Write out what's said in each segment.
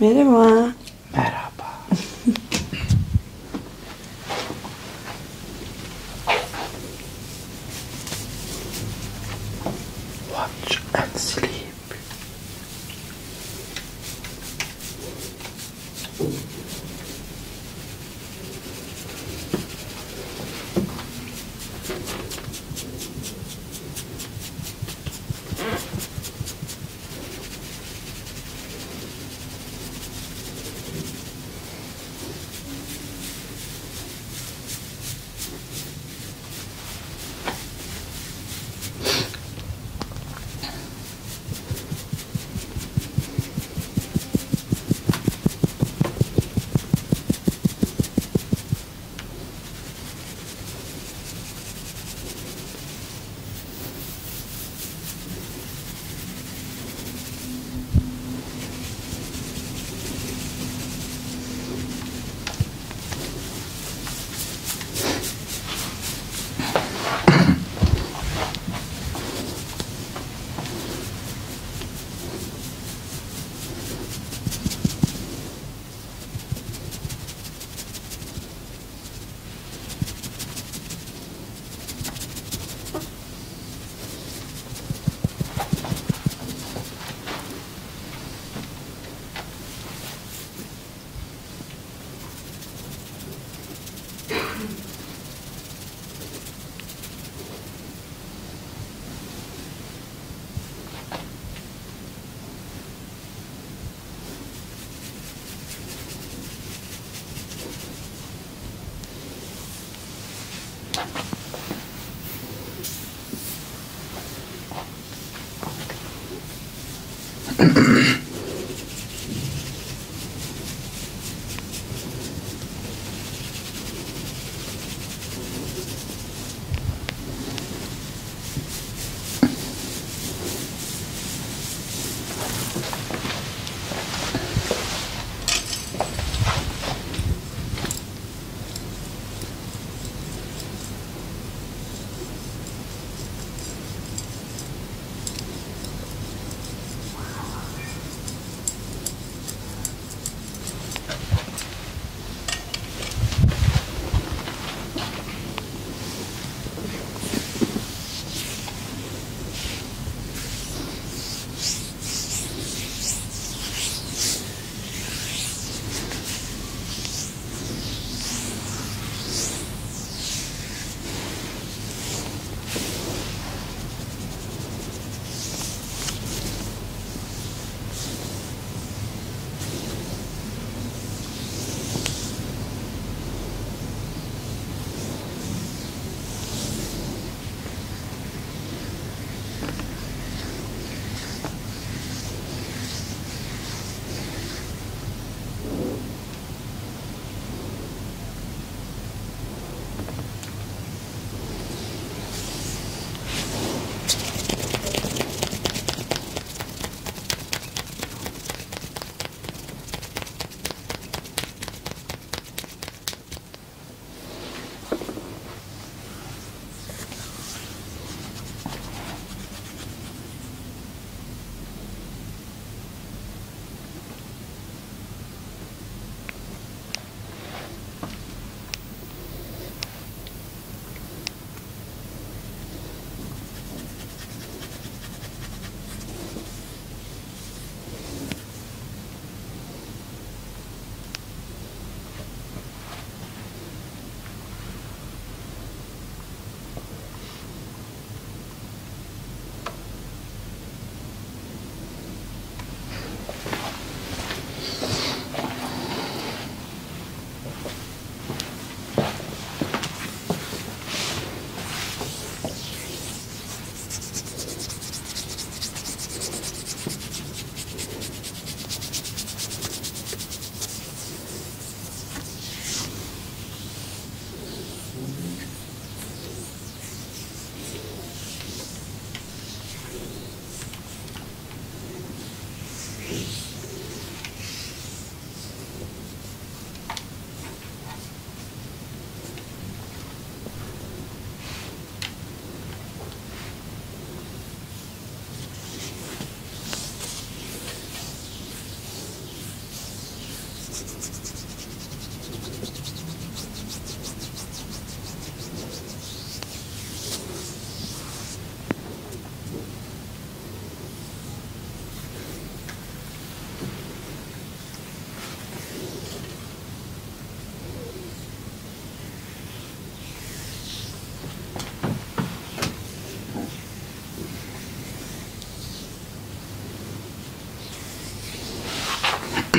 Merhaba. Merhaba. Watch and sleep.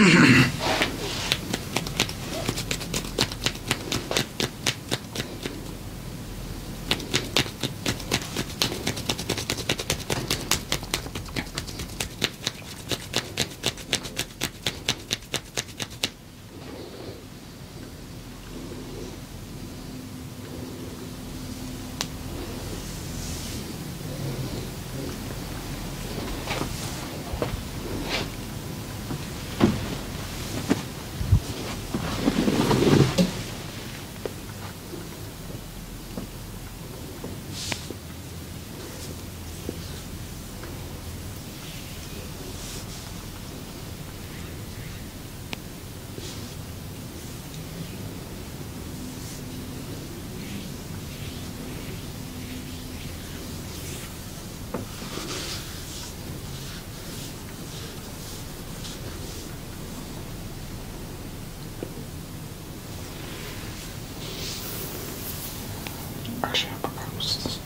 Yeah. Actually, I propose.